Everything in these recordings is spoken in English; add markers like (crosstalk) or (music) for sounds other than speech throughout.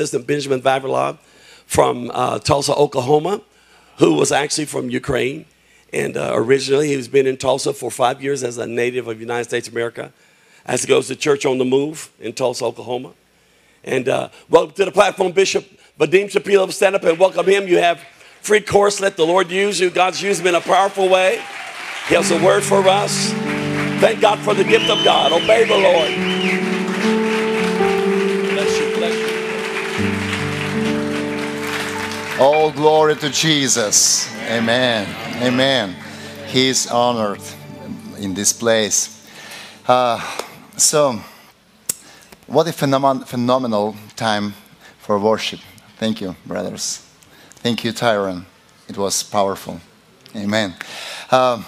Assistant Benjamin Vavilov from uh, Tulsa, Oklahoma, who was actually from Ukraine. And uh, originally, he's been in Tulsa for five years as a native of United States of America, as he goes to Church on the Move in Tulsa, Oklahoma. And uh, welcome to the platform, Bishop Vadim Shipilov. Stand up and welcome him. You have free course. Let the Lord use you. God's used him in a powerful way. He has a word for us. Thank God for the gift of God. Obey the Lord. All glory to Jesus. Amen. Amen. He is honored in this place. Uh, so, what a phenomen- phenomenal time for worship. Thank you, brothers. Thank you, Tyron. It was powerful. Amen. Uh,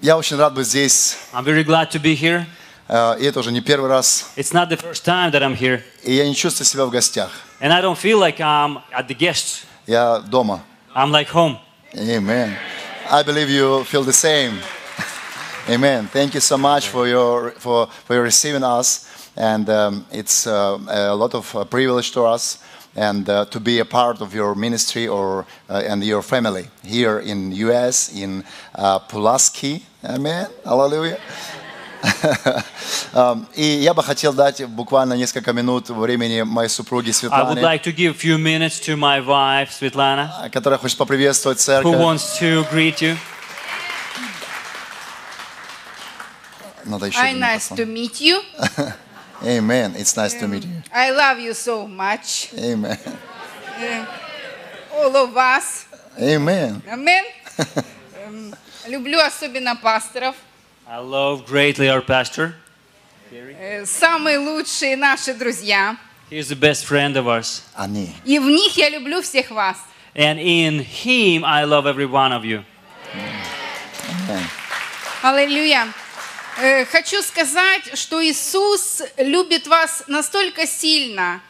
я очень рад быть здесь. I'm very glad to be here. Uh, и это уже не первый раз. It's not the first time that I'm here, И я не чувствую себя в гостях. and I don't feel like I'm at the guests. Я дома. I'm like home. Amen. I believe you feel the same. (laughs) Amen. Thank you so much for your for for your receiving us, and um, it's uh, a lot of uh, privilege to us, and uh, to be a part of your ministry or uh, and your family here in U.S. in uh, Pulaski. Amen. Hallelujah. (laughs) И я бы хотел дать буквально несколько минут времени моей супруге I would Светлане, like to give a few minutes to my wife, Svetlana, которая хочет поприветствовать who церковь. wants to greet you. Надо еще nice to meet you. (laughs) Amen. It's nice to meet you. I love you so much. Amen. All of us. Amen. Amen. (laughs) Люблю особенно пасторов. I love greatly our pastor. Э, Самые лучшие наши друзья. He's the best friend of ours. Они. И в них я люблю всех вас. And in him, I love every one of you. Аллилуйя. Э, Хочу сказать, что Иисус любит вас настолько сильно,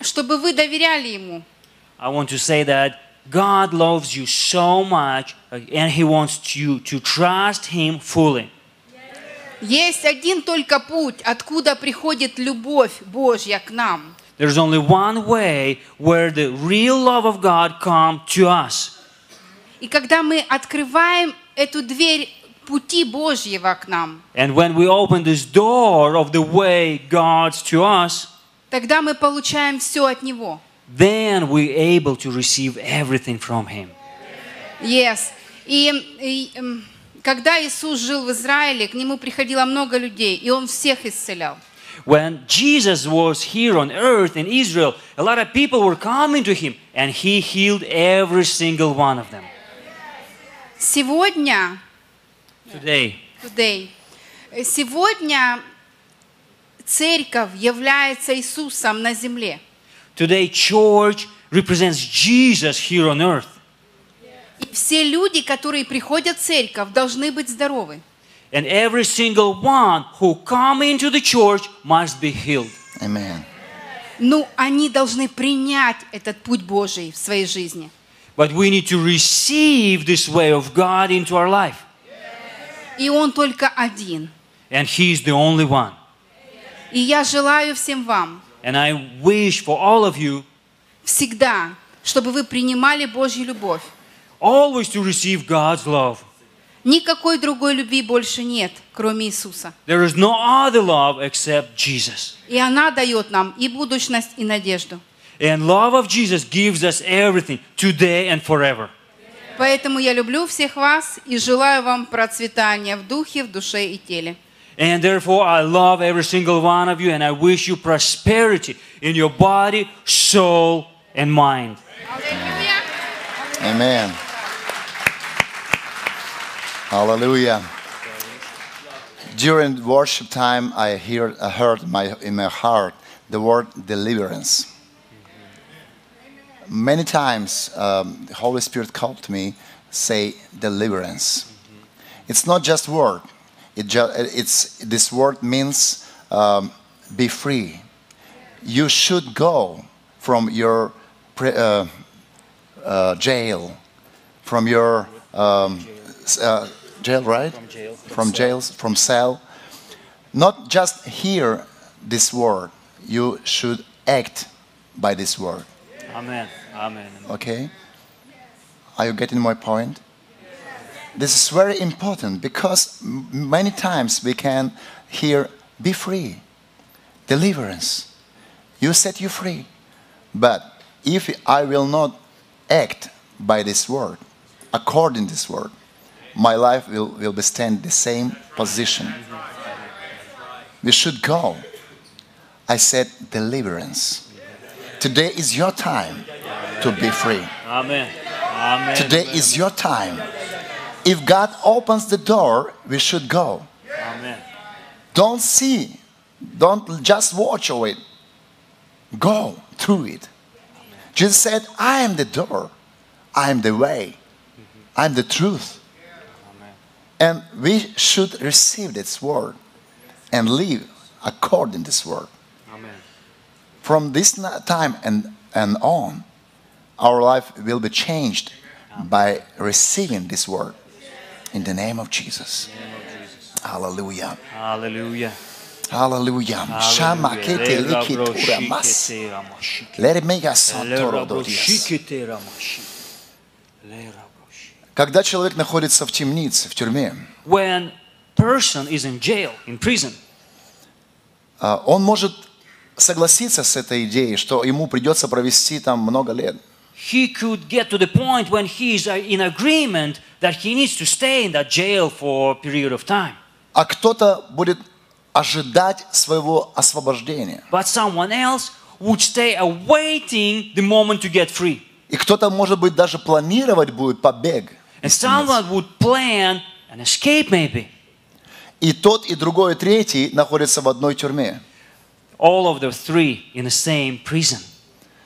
чтобы вы доверяли Ему. I want to say that God loves you so much, uh, and He wants you to trust Him fully. Есть один только путь, откуда приходит любовь Божья к нам. There's only one way where the real love of God come to us. И когда мы открываем эту дверь пути Божьего к нам, And when we open this door of the way God's to us, тогда мы получаем все от Него. then we're able to receive everything from Him. Yes. И, и, эм, когда Иисус жил в Израиле, к Нему приходило много людей, и Он всех исцелял. When Jesus was here on earth in Israel, a lot of people were coming to Him, and He healed every single one of them. Сегодня, Today, today, э, сегодня церковь является Иисусом на земле. today, church represents Jesus here on earth. И все люди, которые приходят в церковь, должны быть здоровы. And every single one who come into the church must be healed. Amen. Ну, они должны принять этот путь Божий в своей жизни. But we need to receive this way of God into our life. И Он только один. And He is the only one. И я желаю всем вам And I wish for all of you всегда, чтобы вы принимали Божью любовь. always to receive God's love. Никакой другой любви больше нет, кроме Иисуса. There is no other love except Jesus. И она дает нам и будущность, и надежду. And love of Jesus gives us everything today and forever. Поэтому я люблю всех вас и желаю вам процветания в духе, в душе и теле. And therefore, I love every single one of you and I wish you prosperity in your body, soul, and mind. Hallelujah. Amen. Hallelujah. During worship time, I, hear, I heard my, in my heart the word deliverance. Many times, um, the Holy Spirit called me, say deliverance. It's not just word it ju- it's this word means um, be free. You should go from your pre- uh, uh, jail, from your um, uh, jail, right? From jail. From jails, from cell. Not just hear this word. You should act by this word. Amen. Amen. Okay? Are you getting my point? This is very important because many times we can hear, be free, deliverance. You set you free. But if I will not act by this word, according this word, my life will, will be stand the same position. We should go. I said deliverance. Today is your time to be free. Amen. Amen. Today is your time. If God opens the door, we should go. Amen. Don't see, don't just watch over it. Go through it. Jesus said, I am the door, I am the way, I am the truth. And we should receive this word and live according to this word. Amen. From this time and, and on, our life will be changed by receiving this word in the name of Jesus. Hallelujah. Hallelujah. Hallelujah. Let it make us. Когда человек находится в темнице, в тюрьме, When person is in jail, in prison, а, он может согласиться с этой идеей, что ему придется провести там много лет. he could get to the point when he is uh, in agreement that he needs to stay in that jail for a period of time. А кто-то будет ожидать своего освобождения. But someone else would stay awaiting the moment to get free. И кто-то, может быть, даже планировать будет побег. And someone would plan an escape maybe. И тот, и другой, и третий находятся в одной тюрьме. All of the three in the same prison,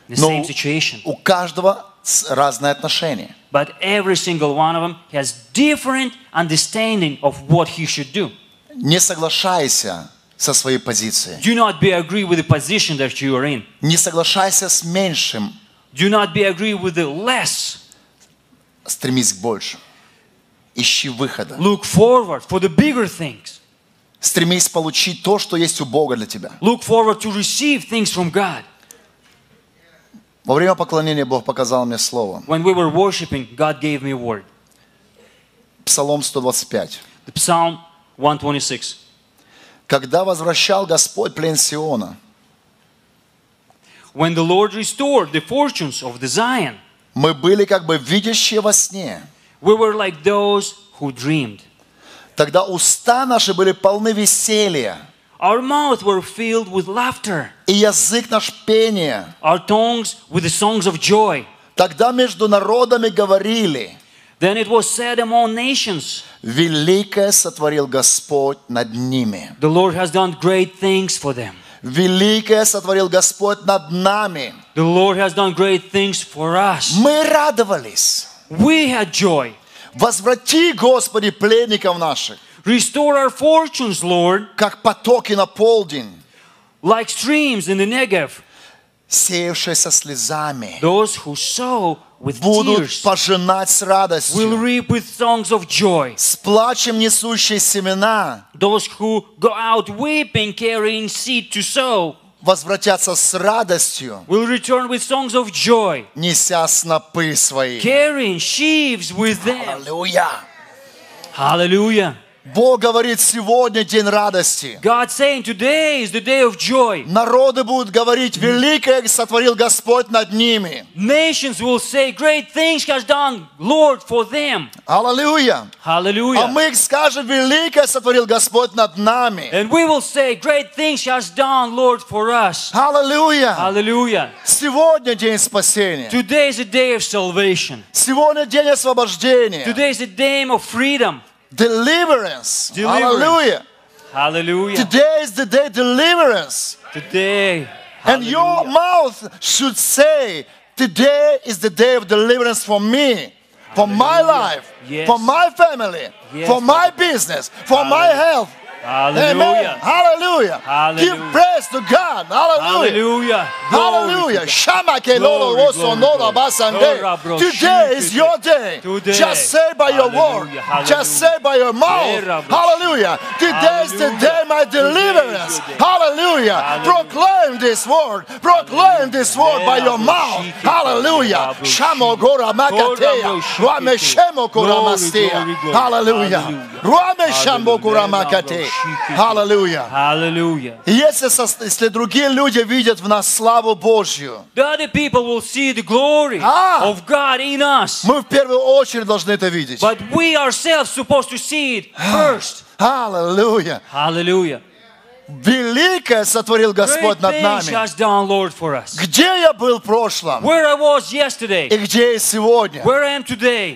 in the Но same situation. у каждого разное отношение. But every single one of them has different understanding of what he should do. Не соглашайся со своей позицией. Do not be agree with the position that you are in. Не соглашайся с меньшим. Do not be agree with the less. Стремись к большему. Ищи выхода. Look forward for the bigger things. Стремись получить то, что есть у Бога для тебя. Look forward to receive things from God. Во время поклонения Бог показал мне слово. When we were worshiping, God gave me a word. Псалом 125. The Psalm 126. Когда возвращал Господь плен Сиона, When the Lord restored the fortunes of the Zion, мы были как бы видящие во сне. we were like those who dreamed. Тогда уста наши были полны веселья, Our mouths were filled with laughter, и язык наш пение. our tongues with the songs of joy. Тогда между народами говорили, Then it was said among nations, великое сотворил Господь над ними. The Lord has done great things for them. Великое сотворил Господь над нами. The Lord has done great things for us. Мы радовались. We had joy. Возврати, Господи, пленников наших, Restore our fortunes, Lord, как потоки на полдень, like streams in the Negev. сеявшие со слезами, Those who sow with будут tears пожинать с will радостью. reap with songs of joy. С плачем несущие семена Those who go out weeping, carrying seed to sow, возвратятся с радостью, will return with songs of joy, неся снопы свои. carrying sheaves with them. Аллилуйя! Hallelujah. Бог говорит, сегодня день радости. God saying today is the day of joy. Народы будут говорить, великое сотворил Господь над ними. Nations will say great things has done Lord for them. Аллилуйя! А Hallelujah. мы скажем, великое сотворил Господь над нами. And we will say great things has done Lord for us. Аллилуйя! Hallelujah. Сегодня день спасения. Today is a day of salvation. Сегодня день освобождения. Today is a day of freedom. Deliverance. Deliverance. Hallelujah. Hallelujah. Today is the day deliverance. Today. And your mouth should say, Today is the day of deliverance for me, for my life, Yes. for my family, Yes, for my business, for my health. Hallelujah. Hallelujah. Hallelujah. Give praise to God. Hallelujah. Hallelujah. Hallelujah. Today is your day. Today. Just say by your word. Hallelujah, Just say by your mouth. Hallelujah. Today is the day my deliverance. Hallelujah. Proclaim this word. Proclaim this word by your mouth. Hallelujah. Shamo gora Ora, makateya. bro, shikite. Rame shemo kora Glory, mastea. glory, glory. Hallelujah. Hallelujah. Аллилуйя. Аллилуйя. Если, если другие люди видят в нас славу Божью, а, мы в первую очередь должны это видеть. But we ourselves supposed to see it а! first. Аллилуйя. Аллилуйя. Великое сотворил Господь над нами. Где я был в прошлом? И где я сегодня?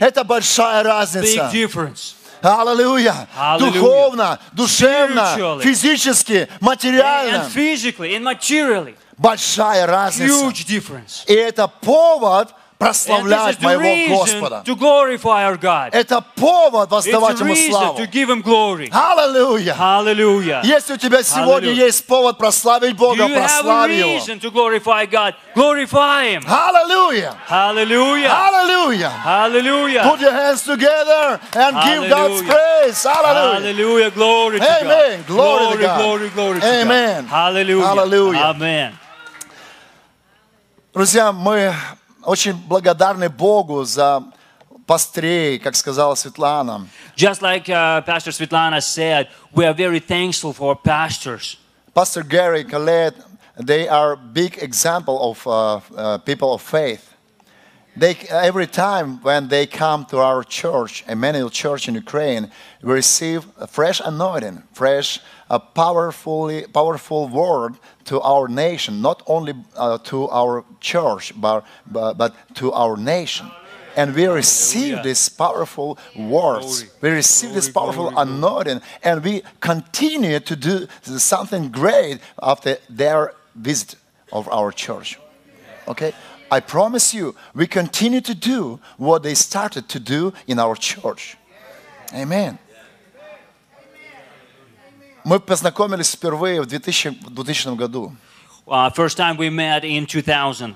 Это большая разница. Аллилуйя. Духовно, душевно, физически, материально. Большая разница. И это повод – прославлять моего Господа. Это повод воздавать Ему славу. Аллилуйя! Аллилуйя! Если у тебя сегодня Hallelujah. есть повод прославить Бога, прославь Его. Аллилуйя! Аллилуйя! Аллилуйя! Put your hands together and Hallelujah. give God's praise. Hallelujah! Hallelujah! Glory to God. Glory, glory to God. Glory, glory to Amen. God. Hallelujah. Amen. Друзья, мы очень благодарны Богу за пастрей, как сказала Светлана. Just like uh, Pastor Svetlana said, we are very thankful for pastors. Pastor Gary, Colette, they are big example of uh, uh, people of faith. They, every time when they come to our church, Emmanuel Church in Ukraine, we receive a fresh anointing, fresh, a powerfully, powerful word to our nation, not only uh, to our church, but, but, but to our nation. And we receive these powerful words. We receive this powerful anointing, and we continue to do something great after their visit of our church. Okay? I promise you, we continue to do what they started to do in our church. Amen. Мы познакомились впервые в 2000, в 2000 году. Uh, first time we met in 2000.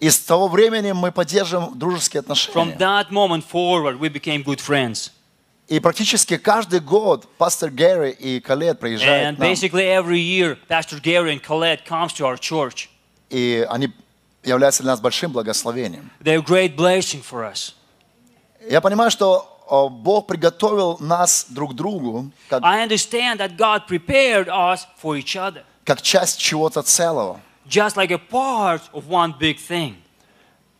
И с того времени мы поддерживаем дружеские From отношения. that moment forward, we became good friends. И практически каждый год пастор Гэри и Калет приезжают And к нам. basically every year, Pastor Gary and Colette comes to our church. И они являются для нас большим благословением. They're great blessing for us. Я понимаю, что Бог приготовил нас друг другу как, I understand that God prepared us for each other, как часть чего-то целого. just like a part of one big thing.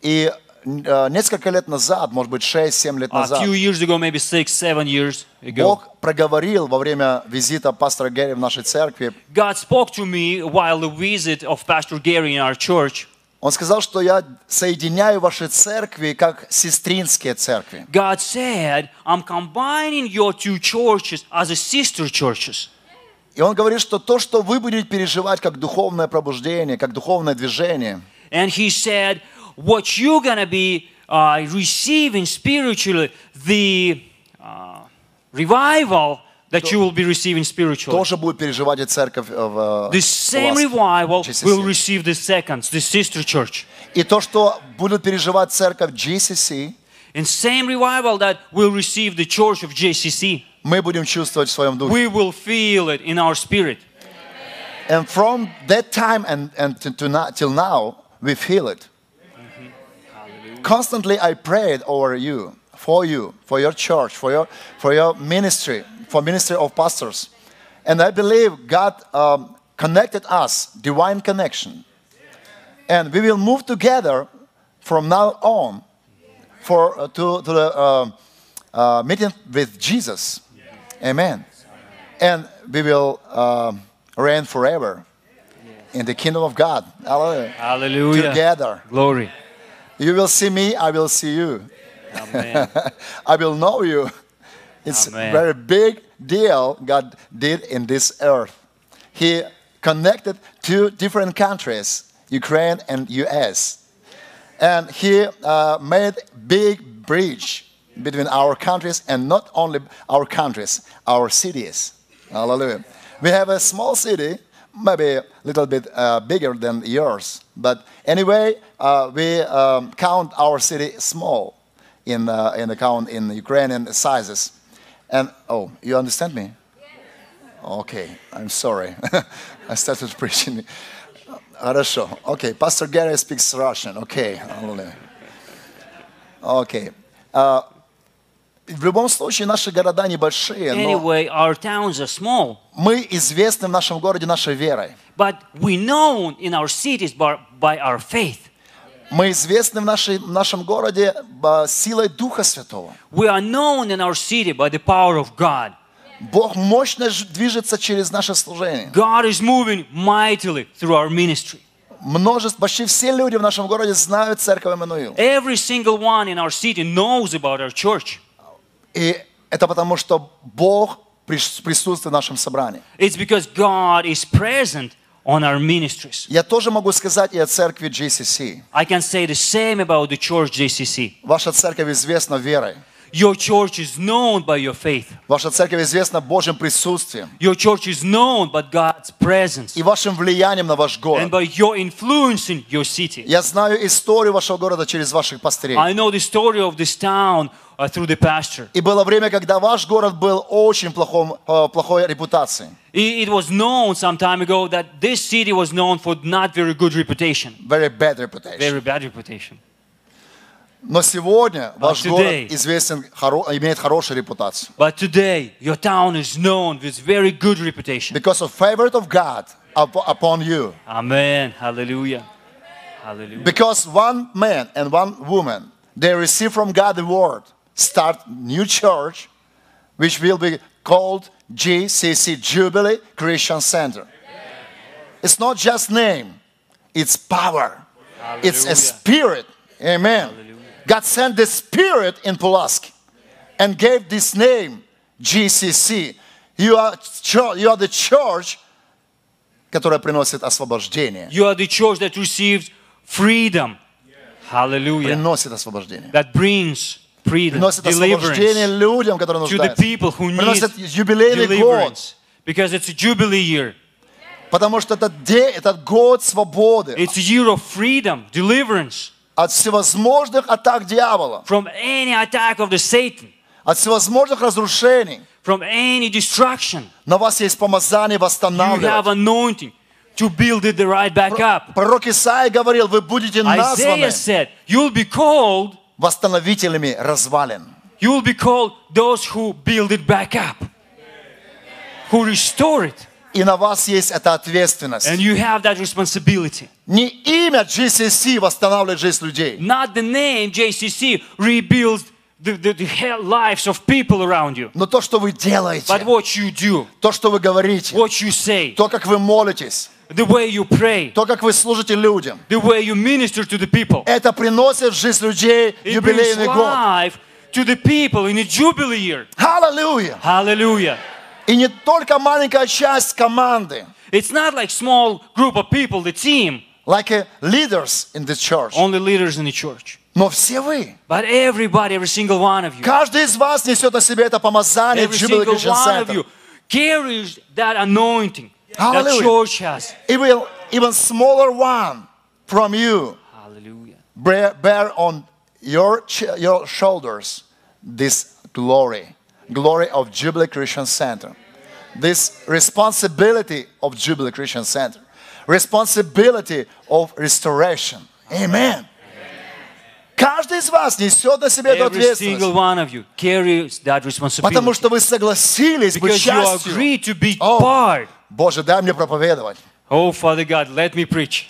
И э, несколько лет назад, может быть, 6-7 лет назад, ago, maybe six, seven years ago, Бог проговорил во время визита пастора Гэри в нашей церкви. God spoke to me while the visit of Pastor Gary in our church. Он сказал, что я соединяю ваши церкви как сестринские церкви. God said, I'm combining your two churches as a sister churches. И он говорит, что то, что вы будете переживать как духовное пробуждение, как духовное движение, And he said, what you're to be uh, receiving spiritually, the uh, revival that you will be receiving spiritually. тоже будет переживать и церковь э, в, The у same вас, revival GCC. will receive the seconds, the sister church. И то, что будет переживать церковь GCC, And same revival that will receive the church of JCC. мы будем чувствовать в своем духе. We will feel it in our spirit. And from that time and, and to, to now, till now, we feel it. Constantly, I prayed over you, for you, for your church, for your, for your ministry, for ministry of pastors. And I believe God um, connected us, divine connection. And we will move together from now on for, uh, to, to the uh, uh, meeting with Jesus. Amen. And we will um, reign forever in the kingdom of God. Hallelujah. Hallelujah. Together. Glory. You will see me, I will see you. Amen. (laughs) I will know you. It's Amen. a very big deal God did in this earth. He connected two different countries, Ukraine and US. And he uh, made big bridge between our countries and not only our countries, our cities. Hallelujah. We have a small city, maybe a little bit uh, bigger than yours, but anyway, uh, we um, count our city small in uh, in the count in Ukrainian sizes. And oh, you understand me? Okay, I'm sorry. (laughs) I started (laughs) preaching. Хорошо. Okay, Pastor Gary speaks Russian. Okay. Hallelujah. Окей. А, в любом случае, наши города небольшие, но Anyway, our towns are small, мы известны в нашем городе нашей верой. but we known in our cities by, by our faith. Мы известны в, нашей, в нашем городе силой Духа Святого. We are known in our city by the power of God. Бог мощно движется через наше служение. God is moving mightily through our ministry. Множество, почти все люди в нашем городе знают церковь Эммануил. Every single one in our city knows about our church. И это потому, что Бог прис- присутствует в нашем собрании. It's because God is present on our ministries. Я тоже могу сказать и о церкви JCC. I can say the same about the church JCC. Ваша церковь известна верой. Your church is known by your faith. Ваша церковь известна Божьим присутствием Your church is known by God's presence и вашим влиянием на ваш and город. by your influence in your city. Я знаю историю вашего города через ваших пастырей. I know the story of this town uh, through the pastor. И было время, когда ваш город был очень плохом, э, плохой репутацией. It, it was known some time ago that this city was known for not very good reputation, Very bad reputation. very bad reputation. Но сегодня ваш But город today, известен, хоро, имеет хорошую репутацию. But today, your town is known with very good reputation. Because of favor of God upon you. Amen. Hallelujah. Hallelujah. Because one man and one woman, they receive from God the word, start new church, which will be called JCC Jubilee Christian Center. It's not just name, it's power. Hallelujah. It's a spirit. Amen. Hallelujah. God sent the Spirit in Pulaski and gave this name, JCC. You are, you are the church, которая приносит освобождение. You are the church that receives freedom. Hallelujah. Приносит освобождение. That brings freedom, приносит освобождение людям, которые нуждаются. To the people who need приносит год. Because it's a jubilee year. Потому что это, день, это год свободы. It's a year of freedom, deliverance. От всевозможных атак дьявола, from any attack of the Satan, от всевозможных разрушений. from any destruction. На вас есть помазание You have восстанавливать. anointing to build it the right back up. Пророк Исаия говорил, вы будете Isaiah названы said, You'll be called, восстановителями развалин. you'll be called those who build it back up, who restore it. И на вас есть эта ответственность. And you have that responsibility. Не имя GCC восстанавливает жизнь людей, Not the name JCC rebuilds the, the, lives of people around you, но то, что вы делаете, but what you do, то, что вы говорите, what you say, то, как вы молитесь, the way you pray, то, как вы служите людям, the way you minister to the people. это приносит в жизнь людей It юбилейный год. life to the people in a jubilee year. Аллилуйя! Hallelujah. И не только маленькая часть команды, It's not like small group of people, the team, like uh, leaders in the church, only leaders in the church. но все вы. But everybody, every single one of you, Каждый из вас несет на себе это помазание в every Jubilee single Christian one of Center. you carries that anointing that Hallelujah. church has. Even, even smaller one from you Hallelujah. bear, bear on your, ch- your shoulders this glory, glory of Jubilee Christian Center. This responsibility of Jubilee Christian Center, responsibility of restoration. Amen. Каждый из вас несет на себе эту Every single ответственность, one of you carries that потому responsibility. что вы согласились быть Because you частью. agree to be О, part. Боже, дай мне проповедовать. Oh, Father God, let me preach.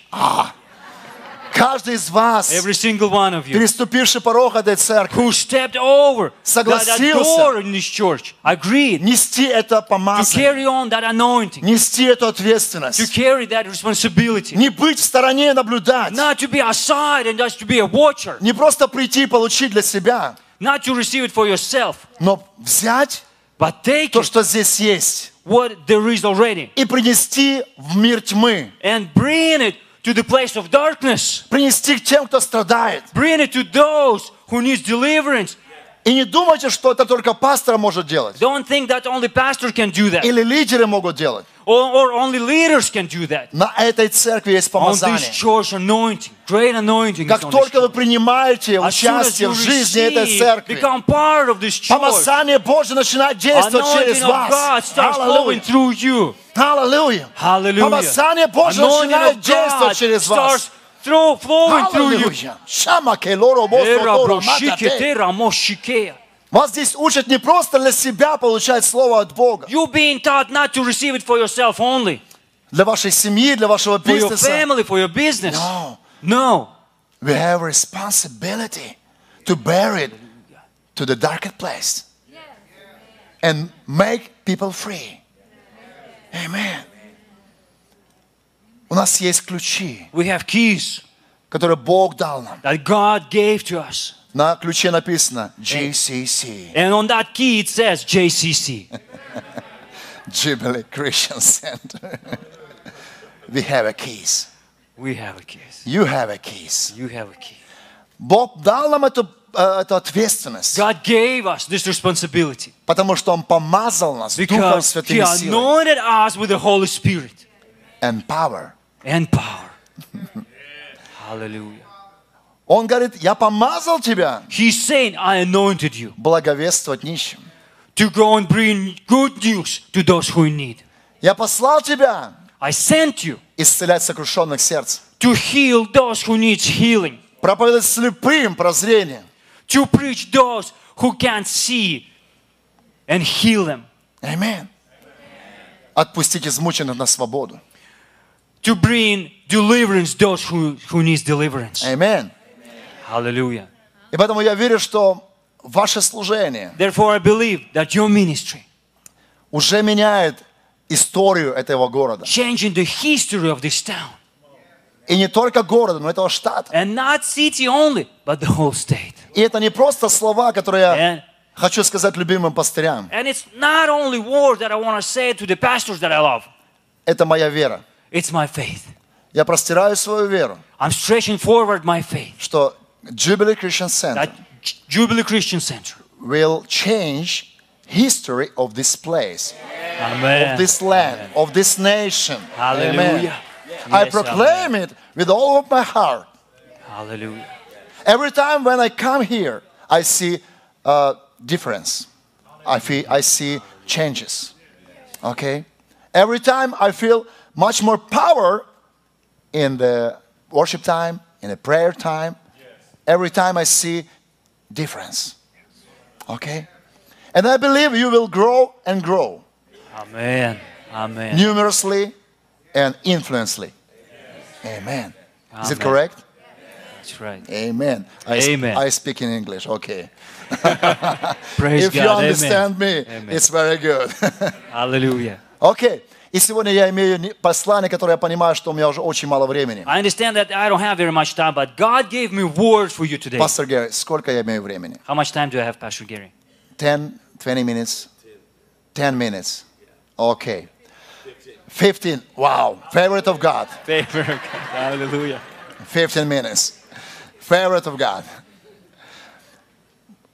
Каждый из вас, Every single one of you переступивший порог этой церкви, who stepped over that, that Согласился. door in this church, agreed нести это to помазание, carry on that anointing, нести эту to ответственность, carry that responsibility. не быть в стороне наблюдать, Not to be outside and just to be a watcher, не просто прийти и получить для себя, not to receive it for yourself, но взять but take то, it, что здесь есть, what there is already, и принести в мир тьмы, and bring it to the place of darkness. принести к тем, кто страдает, Bring it to those who need deliverance И не думайте, что это только пастор может делать. Don't think that only pastor can do that. Или лидеры могут делать. Or, or only leaders can do that. На этой церкви есть On this помазание. church anointing, great anointing Как is on this только вы church. принимаете As soon as участие you в жизни этой receive, церкви, become part of this church, помазание Божье начинает действовать через anointing of God вас. starts flowing Аллилуйя. through you. Аллилуйя. Hallelujah. Помазание Божье Anointing начинает of действовать God через вас. starts through, flowing through you. Аллилуйя. Шама келоро босо Эра торо брошике, матате. тера мошике. Вас здесь учат не просто для себя получать слово от Бога. You're being taught not to receive it for yourself only, Для вашей семьи, для вашего for your бизнеса. family, for your business. No. No. We have a responsibility to bear it to the darkest place and make people free. Amen. У нас есть ключи, We have keys которые Бог дал нам. that God gave to us. На ключе написано GCC, And on that key it says JCC. (laughs) Jubilee Christian Center. (laughs) We have a keys. We have a keys. You have a keys. You have a key. Бог дал нам эту, э, эту ответственность, God gave us this responsibility потому что Он помазал нас Духом because Святым He и силой anointed us with the Holy Spirit and power. and power. (laughs) Hallelujah. Он говорит, я помазал тебя He's saying, I anointed you благовествовать нищим. to go and bring good news to those who need. Я послал тебя I sent you исцелять сокрушенных сердц, to heal those who need healing, проповедовать слепым прозрение. to preach those who can't see and heal them, Аминь. Отпустить измученных на свободу. to bring deliverance those who, who needs deliverance. Аминь. Hallelujah. И поэтому я верю, что ваше служение Therefore, I believe that your ministry, уже меняет историю этого города. changing the history of this town, И не только города, но этого штата. and not city only, but the whole state. И это не просто слова, которые я And, хочу сказать любимым пастырям. and it's not only words that I want to say to the pastors that I love. Это моя вера. It's my faith. Я простираю свою веру, I'm stretching forward my faith что Jubilee Christian Center that Jubilee Christian Center, will change history of this place, Amen. of this land, of this nation. Amen. Hallelujah. I Yes, proclaim it with all of my heart. Hallelujah. Every time when I come here, I see uh, difference. I feel I see changes. Okay. Every time I feel much more power in the worship time, in the prayer time. Every time I see difference. Okay? And I believe you will grow and grow. Amen. Amen. Numerously and influentially. Amen. Amen. Amen. Is it correct? That's right. Amen. I Amen. I speak in English. Okay. (laughs) Praise if God. you understand Amen. me, Amen. it's very good. (laughs) Hallelujah. Okay. И сегодня я имею послание, которое я понимаю, что у меня уже очень мало времени. I understand that I don't have very much time, but God gave me words for you today. Пастор Герри, сколько я имею времени? How much time do I have, Pastor Gary? 10, 20 minutes? 10 minutes. Okay. 15. Wow. Favorite of God. Favor of God. Hallelujah. 15 minutes. Favorite of God.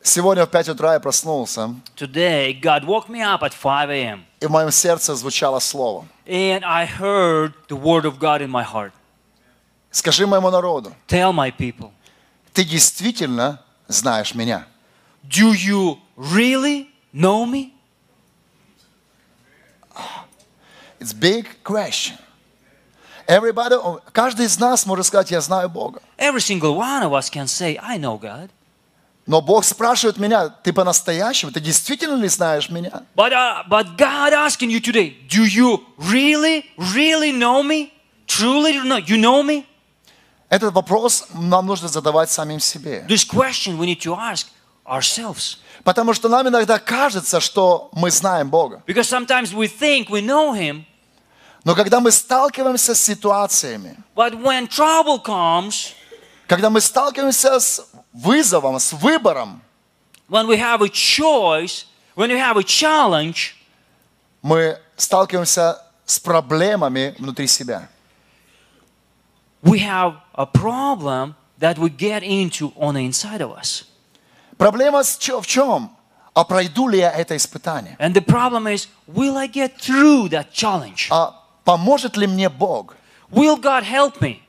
Сегодня в 5 утра я проснулся, Today, God woke me up at 5 a.m. и в моем сердце звучало слово. and I heard the word of God in my heart. Скажи моему народу, Tell my people, ты действительно знаешь меня. do you really know me? It's big question. Everybody, каждый из нас может сказать, я знаю Бога. Every single one of us can say, I know God. Но Бог спрашивает меня, ты по-настоящему, ты действительно ли знаешь меня? But, uh, but God asking you today, do you really, really know me? Truly you know me? Этот вопрос нам нужно задавать самим себе. This question we need to ask ourselves. Потому что нам иногда кажется, что мы знаем Бога. Because sometimes we think we know Him, Но когда мы сталкиваемся с ситуациями, but when trouble comes, когда мы сталкиваемся с вызовом, с выбором, when we have a choice, when we have a challenge, мы сталкиваемся с проблемами внутри себя. we have a problem that we get into on the inside of us. Проблема с чё- в чем? А пройду ли я это испытание? And the problem is, will I get through that challenge? А поможет ли мне Бог? Will God help me?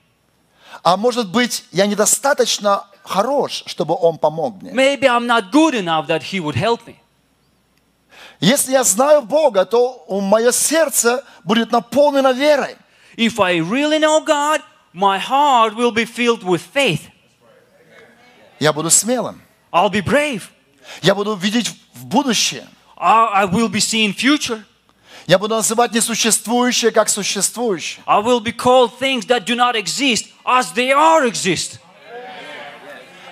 А может быть, я недостаточно хорош, чтобы Он помог мне? Maybe I'm not good enough that He would help me. Если я знаю Бога, то мое сердце будет наполнено верой. If I really know God, my heart will be filled with faith. Я буду смелым. I'll be brave. Я буду видеть в будущее. I, I will be seeing future. Я буду называть несуществующее как существующее. I will be called things that do not exist as they are exist.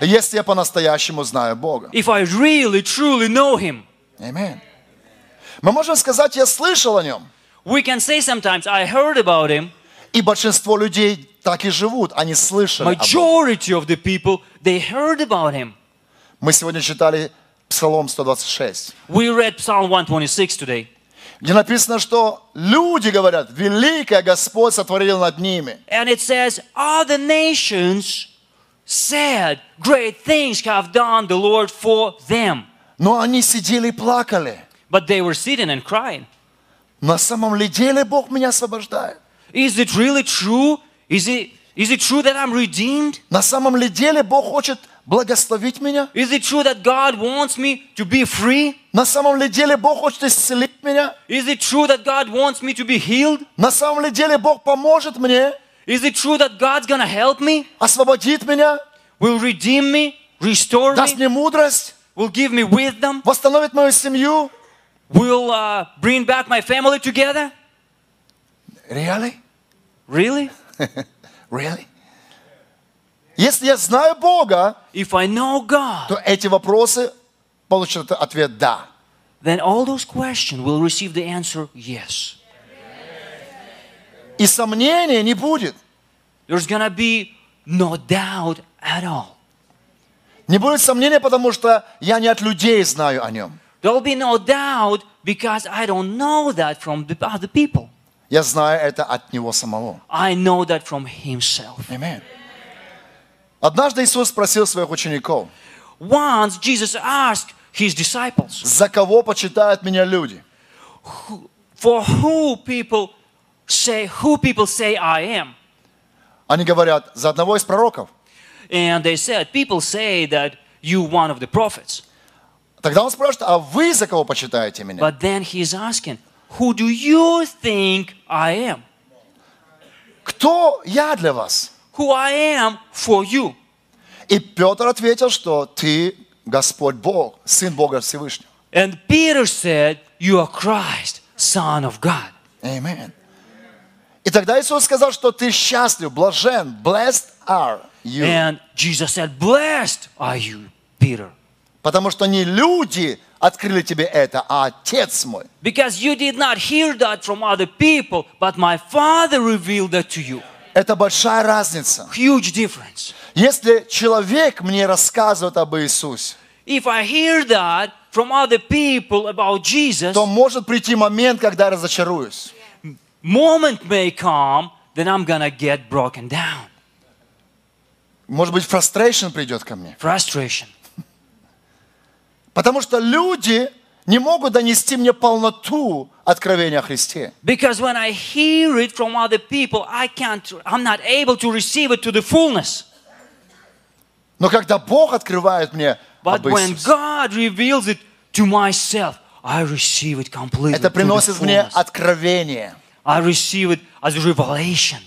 Если я по-настоящему знаю Бога. If I really, truly know Him. Аминь. Мы можем сказать, я слышал о нем. We can say sometimes, I heard about Him. И большинство людей так и живут. Они слышали об Боге. Majority of the people, they heard about Him. Мы сегодня читали Псалом 126, We read Psalm 126 today. Где написано, что люди говорят, великое Господь сотворил над ними. And it says, Other nations said, Great things have done the Lord for them. Но они сидели и плакали. But they were sitting and crying. На самом ли деле Бог меня освобождает? Is it really true? Is it, is it true that I'm redeemed? На самом ли деле Бог хочет благословить меня? Is it true that God wants me to be free? На самом ли деле Бог хочет исцелить меня? Is it true that God wants me to be healed? На самом ли деле Бог поможет мне, Is it true that God's gonna help me? освободит меня, Will redeem me? Restore даст me? мне мудрость, Will give me wisdom? восстановит мою семью? Will uh, bring back my family together? Really? Really? (laughs) Really? Если я знаю Бога, If I know God, то эти вопросы получат ответ «да». then all those questions will receive the answer yes. И сомнения не будет. There's gonna be no doubt at all. Не будет сомнения, потому что я не от людей знаю о нем. There'll be no doubt because I don't know that from the other people. Я знаю это от Него самого. I know that from Himself. Аминь. Однажды Иисус спросил своих учеников, Once Jesus asked His disciples, за кого почитают меня люди? For who people say, who people say I am? Они говорят, за одного из пророков. And they said, people say that you one of the prophets. Тогда он спрашивает, а вы за кого почитаете меня? But then he's asking, who do you think I am? Кто я для вас? Who I am for you? И Петр ответил, что ты Господь Бог, Сын Бога Всевышнего. And Peter said, you are Christ, Son of God. Аминь. И тогда Иисус сказал, что ты счастлив, блажен, blessed are you. And Jesus said, blessed are you, Peter. Потому что не люди открыли тебе это, а Отец мой. Because you did not hear that from other people, but my Father revealed that to you. Это большая разница. Huge difference. Если человек мне рассказывает об Иисусе, If I hear that from other people about Jesus, то может прийти момент, когда я разочаруюсь. moment may come, then I'm gonna get broken down. Может быть, frustration придет ко мне. Frustration. Потому что люди не могут донести мне полноту откровения о Христе. Because when I hear it from other people, I can't, I'm not able to receive it to the fullness. Но когда Бог открывает мне But when God reveals it to myself, I receive it completely. это приносит мне откровение. I receive it as a revelation.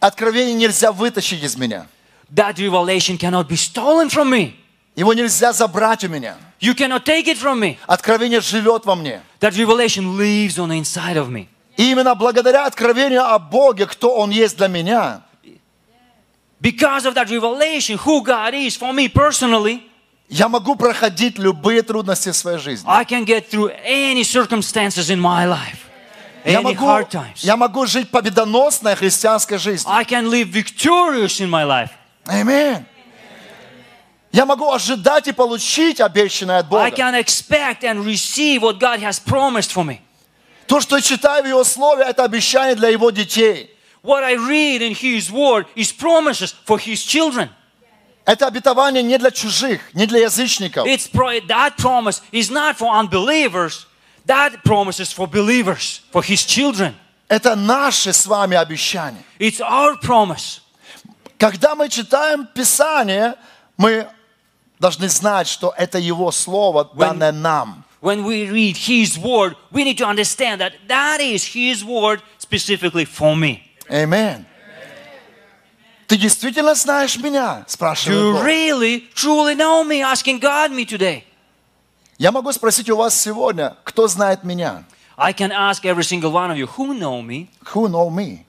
Откровение нельзя вытащить из меня. That revelation cannot be stolen from me. Его нельзя забрать у меня. You cannot take it from me. Откровение живет во мне. That revelation lives on the inside of me. И именно благодаря откровению о Боге, кто Он есть для меня, Because of that revelation, who God is for me personally, я могу проходить любые трудности в своей жизни. I can get through any circumstances in my life, Я any могу, hard times. я могу жить победоносной христианской жизнью. I can live victorious in my life. Аминь. Я могу ожидать и получить обещанное от I Бога. can expect and receive what God has promised for me. То, что я читаю в Его Слове, это обещание для Его детей. What I read in His Word is promises for His children. Это обетование не для чужих, не для язычников. It's pro- that promise is not for unbelievers. That promise is for believers, for His children. Это наши с вами обещания. It's our promise. Когда мы читаем Писание, мы должны знать, что это Его Слово, данное нам. When we read His word, we need to understand that that is His word specifically for me. Аминь. Ты действительно знаешь меня? Do Спрашивает you really, truly know me? Asking God me today. Я могу спросить у вас сегодня, кто знает меня? I can ask every single one of you who know me. Who know me?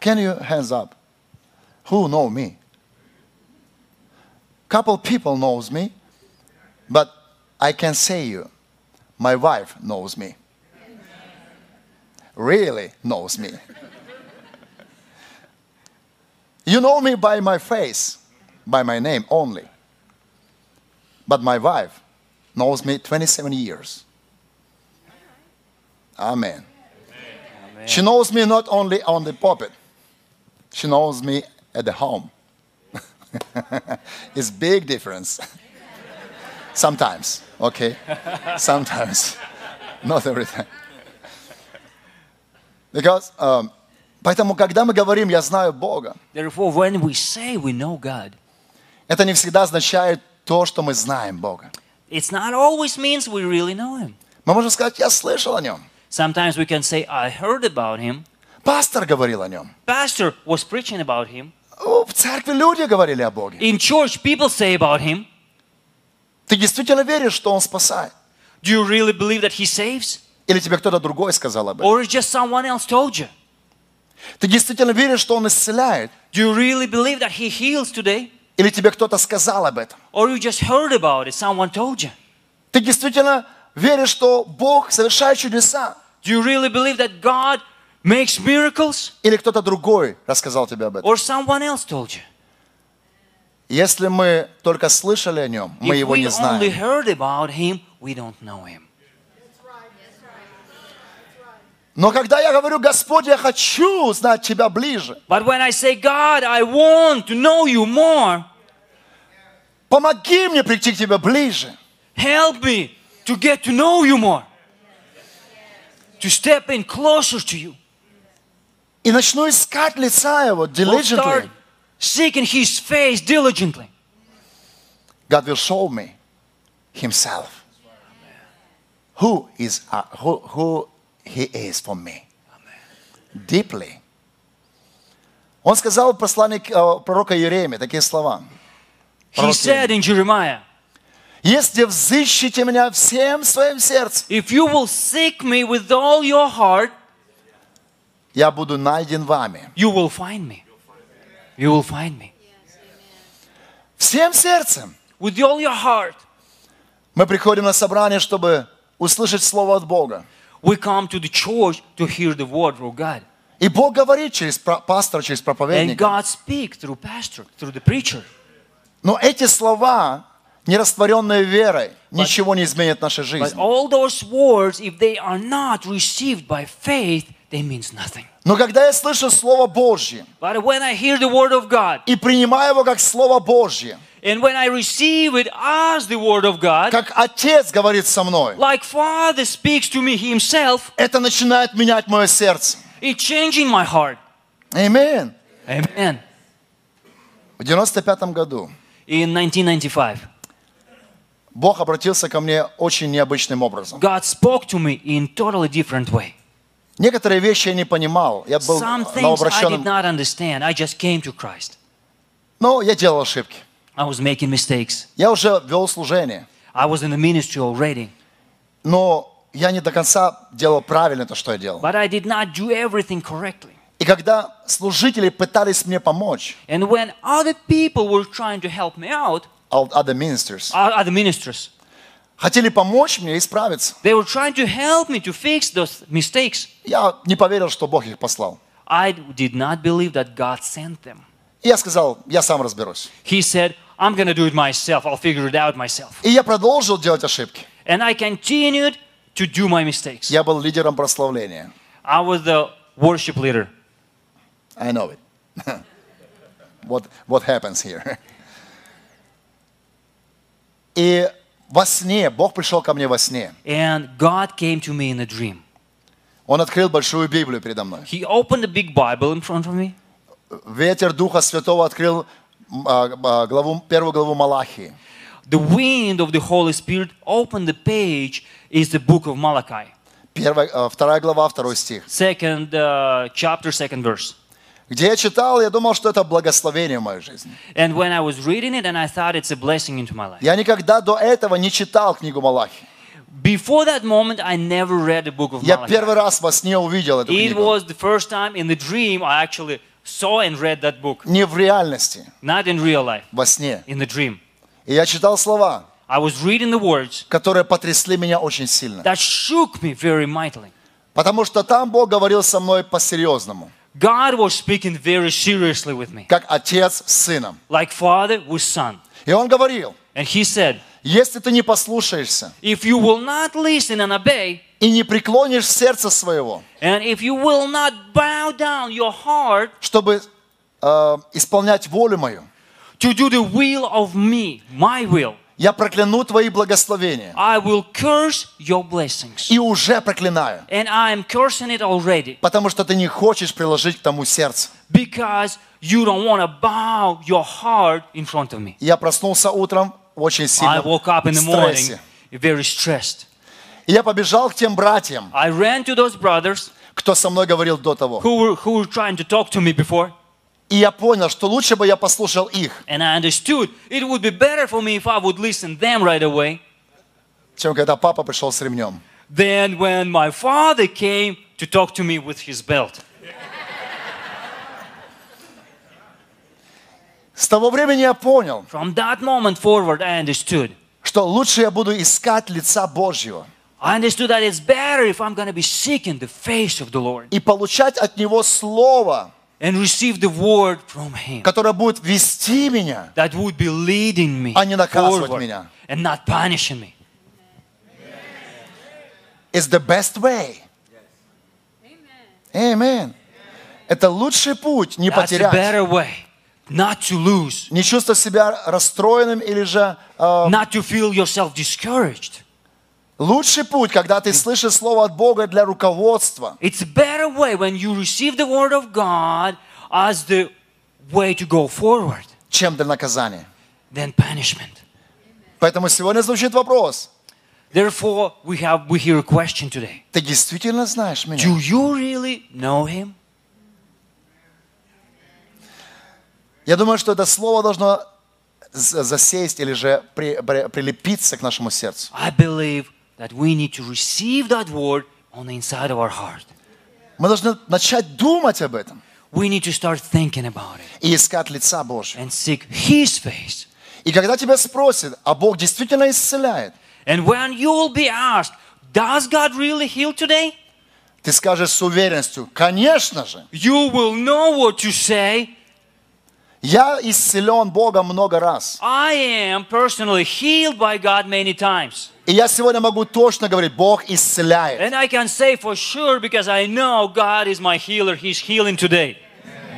Can you hands up? Who know me? Couple people knows me, but I can say you, my wife knows me. Really knows me. You know me by my face, by my name only. But my wife knows me 27 years. Amen. She knows me not only on the pulpit, she knows me at the home it's big difference. Sometimes, okay? Sometimes, not every time. Because, um, поэтому, когда мы говорим «я знаю Бога», Therefore, when we say we know God, это не всегда означает то, что мы знаем Бога. it's not always means we really know Him. Мы можем сказать «я слышал о Нем», Sometimes we can say, I heard about Him. пастор говорил о Нем, Pastor was preaching about Him. В церкви люди говорили о Боге. In church, people say about Him. Ты действительно веришь, что Он спасает? Do you really believe that He saves? Или тебе кто-то другой сказал об этом? Or just someone else told you? Ты действительно веришь, что Он исцеляет? Do you really believe that He heals today? Или тебе кто-то сказал об этом? Or you just heard about it, someone told you? Ты действительно веришь, что Бог совершает чудеса? Do you really believe that God makes miracles? Или кто-то другой рассказал тебе об этом? Or someone else told you? Если мы только слышали о нем, мы if его не only знаем. heard about Him, we don't know Him. Но когда я говорю, Господь, я хочу знать Тебя ближе, But when I say, God, I want to know you more, помоги мне прийти к Тебе ближе. help me to get to know you more, to step in closer to you. И начну искать лица Его We'll diligently. start seeking His face diligently. God will show me Himself. Who is uh, who, who He is for me. Deeply. Он сказал в послании к, э, пророка Еремии такие слова. He Пророк said in Jeremiah, Если взыщите меня всем своим сердцем, If you will seek me with all your heart, я буду найден вами. you will find me. You will find me. Всем сердцем. With all your heart, Мы приходим на собрание, чтобы услышать Слово от Бога. we come to the church to hear the word of God. И Бог говорит через пастора, через And проповедника. God speaks through pastor, through the preacher. Но эти слова, не растворенные верой, ничего не изменят в нашей But жизни. all those words, if they are not received by faith. Но когда я слышу Слово Божье But when I hear the word of God, и принимаю его как Слово Божье, and when I receive it as the word of God, как Отец говорит со мной, like Father speaks to me Himself, это начинает менять мое сердце. it changing my heart. Аминь. Amen. В 95 году In 1995, Бог обратился ко мне очень необычным образом. God spoke to me in totally different way. Некоторые вещи я не понимал. Я был Some новообращенным, но я делал ошибки. I was making mistakes. Я уже вел служение, I was in the ministry already, но я не до конца делал правильно то, что я делал. but I did not do everything correctly. И когда служители пытались мне помочь, And when other people were trying to help me out, other ministers, other ministers, хотели помочь мне исправиться, they were trying to help me to fix those mistakes. я не поверил, что Бог их послал. I did not believe that God sent them. И я сказал, я сам разберусь. He said, I'm to do it myself. I'll figure it out myself. И я продолжил делать ошибки. And I continued to do my mistakes. Я был лидером прославления. I was the worship leader. I know it. what, what happens here? И во сне, Бог пришел ко мне во сне. and God came to me in a dream. Он открыл большую Библию передо мной. He opened a big Bible in front of me. Ветер Духа Святого открыл а, а, главу, первую главу Малахии. The wind of the Holy Spirit opened the page is the book of Malachi. Первая, а, вторая глава, второй стих. Second uh, chapter, second verse. Где я читал, я думал, что это благословение в моей жизни. And when I was reading it, and I thought it's a blessing into my life. Я никогда до этого не читал книгу Малахи. Before that moment, I never read the book of Я Malachi. первый раз во сне увидел эту It книгу. was the first time in the dream I actually saw and read that book. Не в реальности, Not in real life, во сне. in the dream. И я читал слова, I was reading the words которые потрясли меня очень сильно. that shook me very mightily. Потому что там Бог говорил со мной по-серьезному. God was speaking very seriously with me, Как отец с сыном. like father with son. И он говорил, And he said, если ты не послушаешься If you will not listen and obey, и не преклонишь сердце своего, and if you will not bow down your heart чтобы э, исполнять волю мою, to do the will of me, my will, я прокляну твои благословения. I will curse your blessings. И уже проклинаю. And I am cursing it already Потому что ты не хочешь приложить к тому сердце. because you don't want to bow your heart in front of me. Я проснулся утром очень I сильном woke up in the morning very stressed. И я побежал к тем братьям, I ran to those brothers кто со мной говорил до того. who were, who were trying to talk to me before. И я понял, что лучше бы я послушал их, And I understood it would be better for me if I would listen them right away чем когда папа пришел с ремнем. than when my father came to talk to me with his belt. С того времени я понял, From that moment forward, I understood. что лучше я буду искать лица Божьего I understood that it's better if I'm going to be seeking the face of the Lord и получать от Него Слово, and receive the word from Him которое будет вести меня, that would be leading me а не наказывать forward меня. and not punishing me. is the best way. Amen. Это лучший путь не That's a потерять, better way. Not to lose, не чувствовать себя расстроенным или же э, not to feel yourself discouraged. Лучший путь, когда ты слышишь слово от Бога для руководства, It's a better way when you receive the word of God as the way to go forward чем для наказания. than punishment. Поэтому сегодня звучит вопрос: Therefore, we have we hear a question today. ты действительно знаешь меня? Do you really know him? Я думаю, что это слово должно засесть или же при- при- прилепиться к нашему сердцу. I believe that we need to receive that word on the inside of our heart. Мы должны начать думать об этом We need to start thinking about it и искать лица Божьего. and seek his face. И когда тебя спросят, а Бог действительно исцеляет, And when you will be asked, does God really heal today? ты скажешь с уверенностью, конечно же, You will know what to say. я исцелен Богом много раз. I am personally healed by God many times. И я сегодня могу точно говорить, Бог исцеляет. And I can say for sure because I know God is my healer. He's healing today.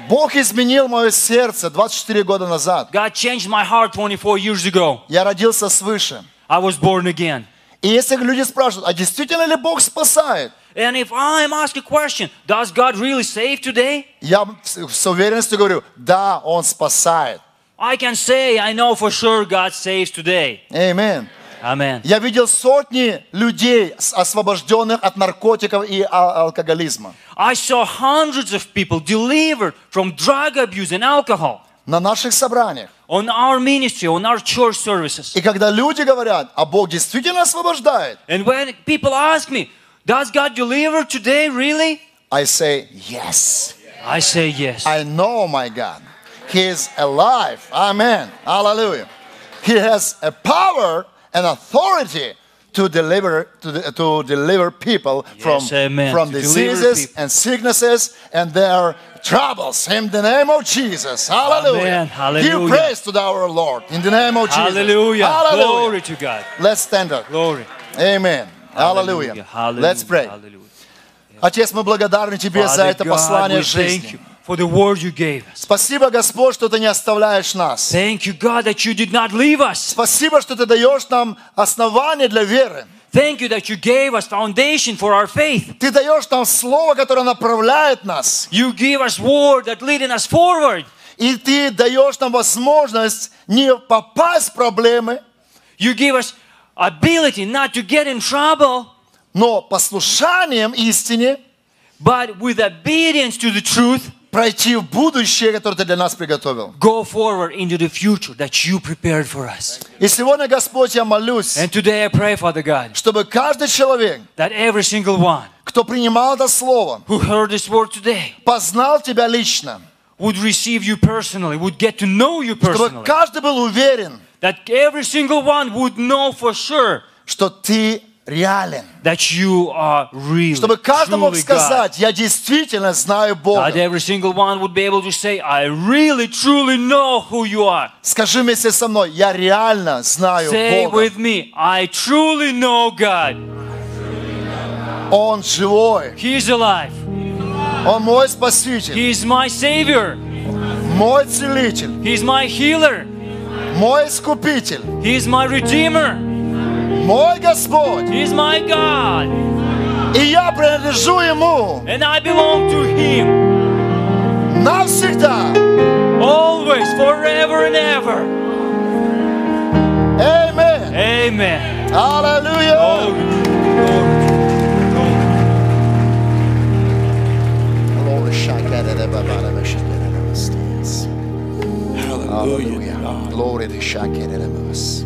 Бог изменил мое сердце 24 года назад. God changed my heart 24 years ago. Я родился свыше. I was born again. И если люди спрашивают, а действительно ли Бог спасает? And if I'm asked a question, does God really save today? Я с с уверенностью говорю, да, Он спасает. I can say I know for sure God saves today. Amen. Amen. Я видел сотни людей, с- освобожденных от наркотиков и а- алкоголизма. I saw hundreds of people delivered from drug abuse and alcohol На наших собраниях. on our ministry, on our church services. И когда люди говорят, а Бог действительно освобождает, And when people ask me, does God deliver today really? I say, yes. I say yes. I know my God. He is alive. Amen. Hallelujah. He has a power and authority to deliver to, the, to deliver people from, amen. from To diseases and sicknesses and their troubles in the name of Jesus. Hallelujah. Amen. Hallelujah. Give praise to our Lord in the name of Jesus. Hallelujah. Hallelujah. Glory to God. Let's stand up. Glory. Amen. Hallelujah. Let's pray. Отец, мы благодарны Тебе за это послание жизни. for the word you gave. Спасибо, Господь, что Ты не оставляешь нас. Thank you, God, that you did not leave us. Спасибо, что Ты даешь нам основание для веры. Thank you that you gave us foundation for our faith. Ты даешь нам слово, которое направляет нас. You give us word that leading us forward. И Ты даешь нам возможность не попасть в проблемы, You give us ability not to get in trouble, но послушанием истине but with obedience to the truth, пройти в будущее, которое Ты для нас приготовил. go forward into the future that you prepared for us. И сегодня, Господь, я молюсь, And today I pray, Father God, чтобы каждый человек, that every single one кто принимал это слово, who heard this word today познал Тебя лично, would receive you personally, would get to know you чтобы personally. каждый был уверен, That every single one would know for sure что Ты реален. that you are real. Чтобы каждый мог truly God. сказать, я действительно знаю That Бога. every single one would be able to say, I really truly know who you are. Скажи вместе со мной, я реально знаю Say Бога. with me, I truly know God. Он живой, He is alive. Он мой Спаситель, He is my Savior. мой Целитель, He is my healer. мой Искупитель, He is my Redeemer. мой Господь. He is my God. И я принадлежу Ему And I belong to Him навсегда. always, forever and ever. Аминь. Amen. Аллилуйя. Glory, glory, glory. Glory, shakadadababadaba, shakadadabastas. Hallelujah. Glory to de şakerelemez.